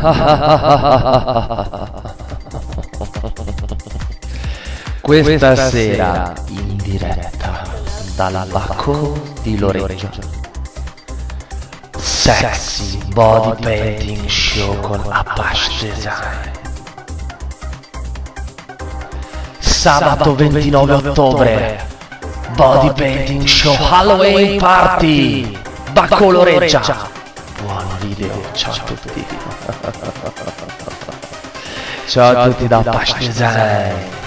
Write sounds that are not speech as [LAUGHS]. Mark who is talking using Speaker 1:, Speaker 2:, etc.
Speaker 1: [LAUGHS] Questa sera in diretta dal Bacco di Loreggio. Sexy Body Painting Show con Apache Design. Sabato 29 ottobre Body Painting Show Halloween Party Bacco Loreggia. 왕비려 저토띠 저토띠 나 맛있는 사람